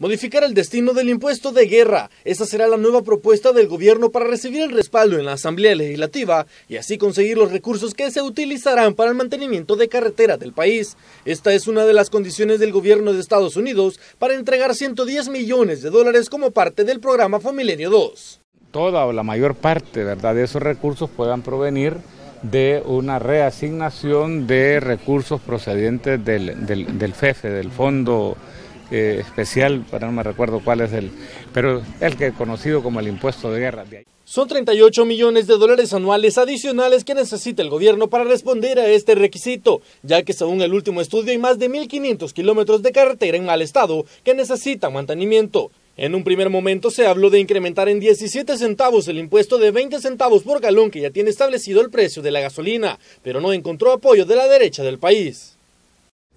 Modificar el destino del impuesto de guerra. Esa será la nueva propuesta del gobierno para recibir el respaldo en la Asamblea Legislativa y así conseguir los recursos que se utilizarán para el mantenimiento de carretera del país. Esta es una de las condiciones del gobierno de Estados Unidos para entregar 110 millones de dólares como parte del programa Fomilenio 2. Toda o la mayor parte ¿verdad? de esos recursos puedan provenir de una reasignación de recursos procedentes del, del, del FEFE, del Fondo eh, especial, para no me recuerdo cuál es el, pero el que conocido como el impuesto de guerra. Son 38 millones de dólares anuales adicionales que necesita el gobierno para responder a este requisito, ya que según el último estudio hay más de 1.500 kilómetros de carretera en mal estado que necesitan mantenimiento. En un primer momento se habló de incrementar en 17 centavos el impuesto de 20 centavos por galón que ya tiene establecido el precio de la gasolina, pero no encontró apoyo de la derecha del país.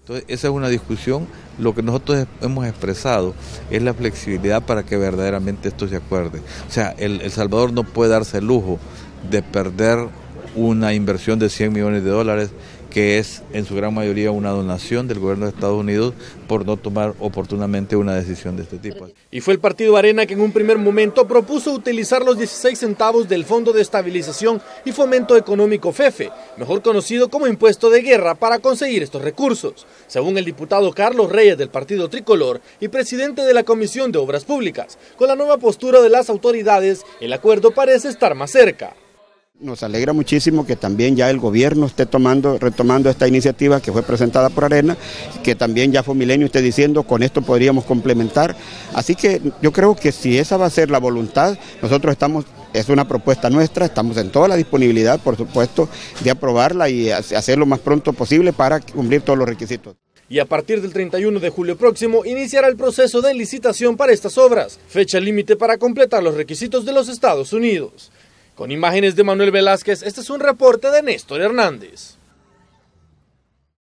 Entonces, esa es una discusión. Lo que nosotros hemos expresado es la flexibilidad para que verdaderamente esto se acuerde. O sea, el, el Salvador no puede darse el lujo de perder una inversión de 100 millones de dólares que es en su gran mayoría una donación del gobierno de Estados Unidos por no tomar oportunamente una decisión de este tipo. Y fue el partido Arena que en un primer momento propuso utilizar los 16 centavos del Fondo de Estabilización y Fomento Económico FEFE, mejor conocido como impuesto de guerra, para conseguir estos recursos. Según el diputado Carlos Reyes del Partido Tricolor y presidente de la Comisión de Obras Públicas, con la nueva postura de las autoridades, el acuerdo parece estar más cerca. Nos alegra muchísimo que también ya el gobierno esté tomando, retomando esta iniciativa que fue presentada por Arena, que también ya fue Milenio esté diciendo con esto podríamos complementar. Así que yo creo que si esa va a ser la voluntad, nosotros estamos, es una propuesta nuestra, estamos en toda la disponibilidad, por supuesto, de aprobarla y hacerlo lo más pronto posible para cumplir todos los requisitos y a partir del 31 de julio próximo iniciará el proceso de licitación para estas obras, fecha límite para completar los requisitos de los Estados Unidos. Con imágenes de Manuel Velázquez, este es un reporte de Néstor Hernández.